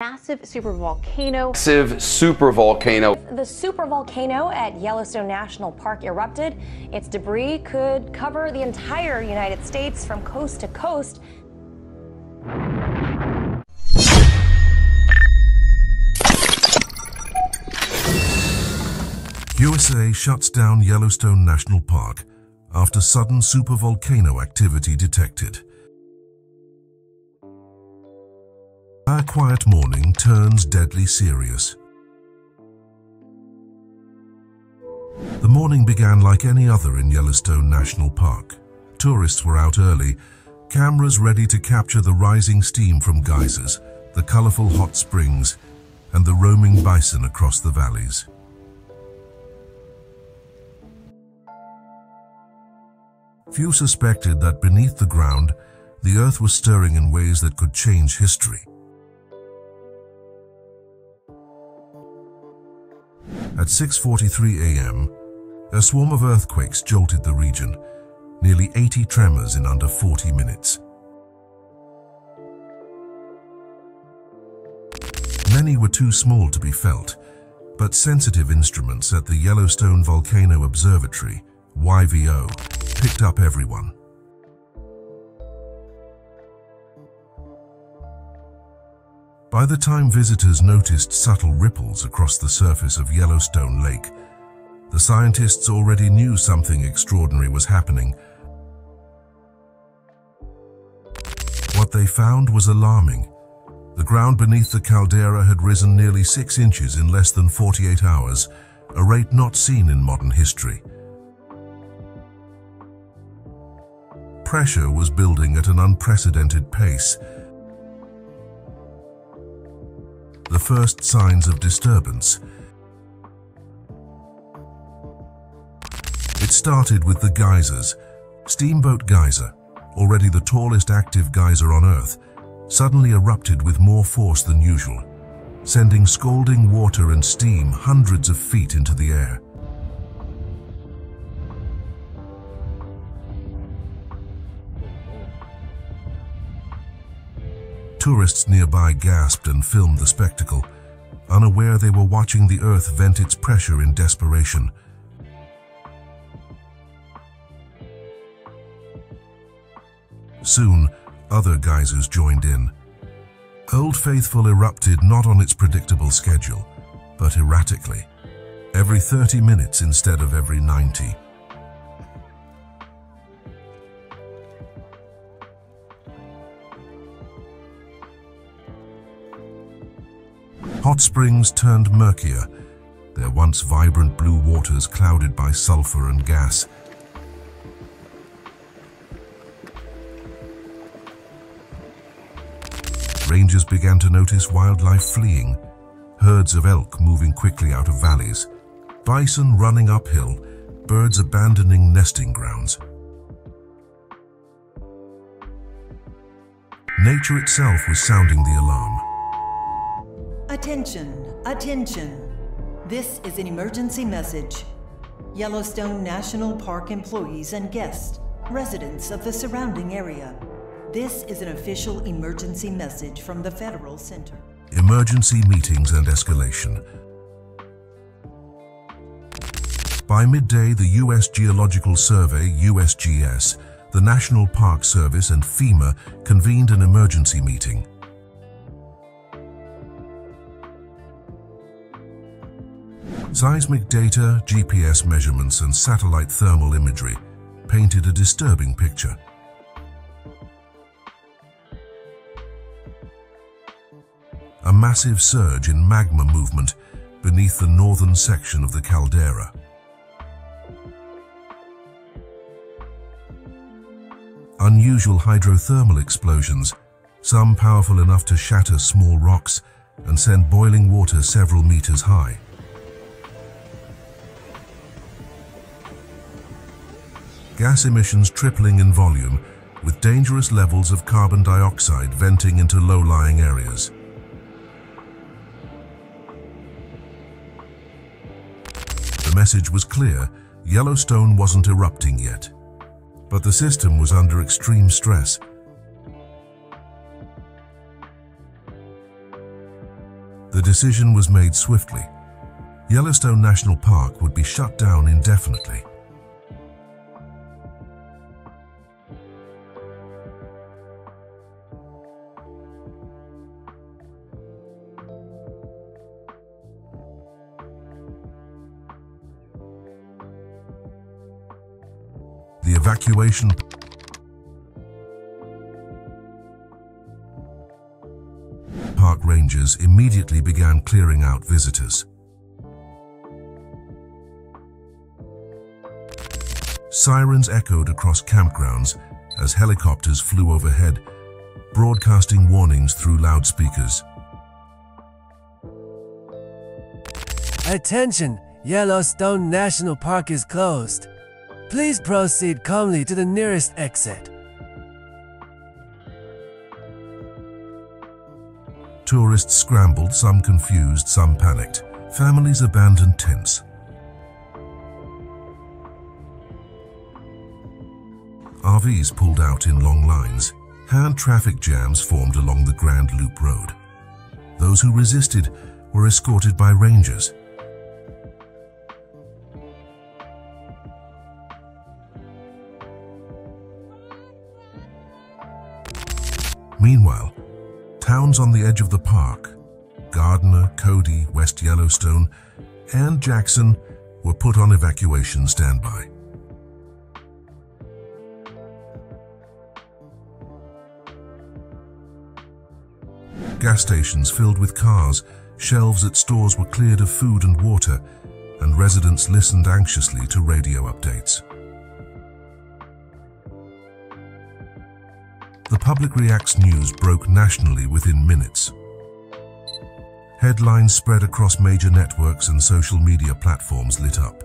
massive supervolcano. Massive supervolcano. The supervolcano at Yellowstone National Park erupted. Its debris could cover the entire United States from coast to coast. USA shuts down Yellowstone National Park after sudden supervolcano activity detected. A quiet morning turns deadly serious. The morning began like any other in Yellowstone National Park. Tourists were out early, cameras ready to capture the rising steam from geysers, the colorful hot springs, and the roaming bison across the valleys. Few suspected that beneath the ground, the earth was stirring in ways that could change history. At 6.43 a.m., a swarm of earthquakes jolted the region, nearly 80 tremors in under 40 minutes. Many were too small to be felt, but sensitive instruments at the Yellowstone Volcano Observatory, YVO, picked up everyone. By the time visitors noticed subtle ripples across the surface of Yellowstone Lake, the scientists already knew something extraordinary was happening. What they found was alarming. The ground beneath the caldera had risen nearly six inches in less than 48 hours, a rate not seen in modern history. Pressure was building at an unprecedented pace, the first signs of disturbance. It started with the geysers. Steamboat Geyser, already the tallest active geyser on Earth, suddenly erupted with more force than usual, sending scalding water and steam hundreds of feet into the air. Tourists nearby gasped and filmed the spectacle, unaware they were watching the earth vent its pressure in desperation. Soon, other geysers joined in. Old Faithful erupted not on its predictable schedule, but erratically, every 30 minutes instead of every 90. Hot springs turned murkier, their once vibrant blue waters clouded by sulfur and gas. Rangers began to notice wildlife fleeing, herds of elk moving quickly out of valleys, bison running uphill, birds abandoning nesting grounds. Nature itself was sounding the alarm. Attention, attention. This is an emergency message. Yellowstone National Park employees and guests, residents of the surrounding area. This is an official emergency message from the Federal Center. Emergency meetings and escalation. By midday, the U.S. Geological Survey, USGS, the National Park Service and FEMA convened an emergency meeting. Seismic data, GPS measurements and satellite thermal imagery painted a disturbing picture. A massive surge in magma movement beneath the northern section of the caldera. Unusual hydrothermal explosions, some powerful enough to shatter small rocks and send boiling water several meters high. Gas emissions tripling in volume, with dangerous levels of carbon dioxide venting into low-lying areas. The message was clear, Yellowstone wasn't erupting yet. But the system was under extreme stress. The decision was made swiftly. Yellowstone National Park would be shut down indefinitely. Evacuation park rangers immediately began clearing out visitors. Sirens echoed across campgrounds as helicopters flew overhead, broadcasting warnings through loudspeakers. Attention! Yellowstone National Park is closed. Please proceed calmly to the nearest exit. Tourists scrambled, some confused, some panicked. Families abandoned tents. RVs pulled out in long lines. Hand traffic jams formed along the Grand Loop Road. Those who resisted were escorted by rangers. Meanwhile, towns on the edge of the park, Gardiner, Cody, West Yellowstone, and Jackson were put on evacuation standby. Gas stations filled with cars, shelves at stores were cleared of food and water, and residents listened anxiously to radio updates. The Public Reacts news broke nationally within minutes. Headlines spread across major networks and social media platforms lit up.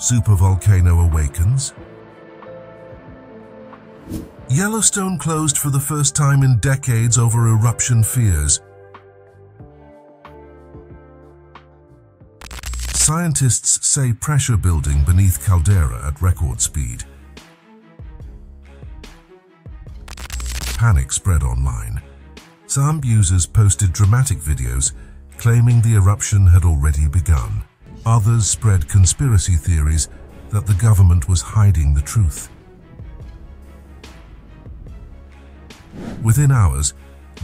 Supervolcano awakens. Yellowstone closed for the first time in decades over eruption fears. Scientists say pressure building beneath caldera at record speed. Panic spread online. Some users posted dramatic videos claiming the eruption had already begun. Others spread conspiracy theories that the government was hiding the truth. Within hours,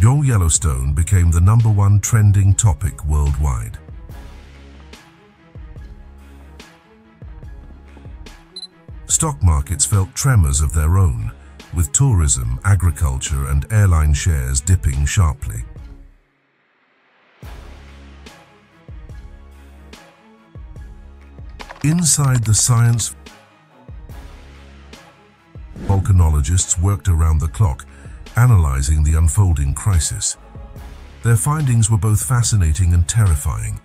Young Yellowstone became the number one trending topic worldwide. Stock markets felt tremors of their own, with tourism, agriculture and airline shares dipping sharply. Inside the science, volcanologists worked around the clock, analyzing the unfolding crisis. Their findings were both fascinating and terrifying,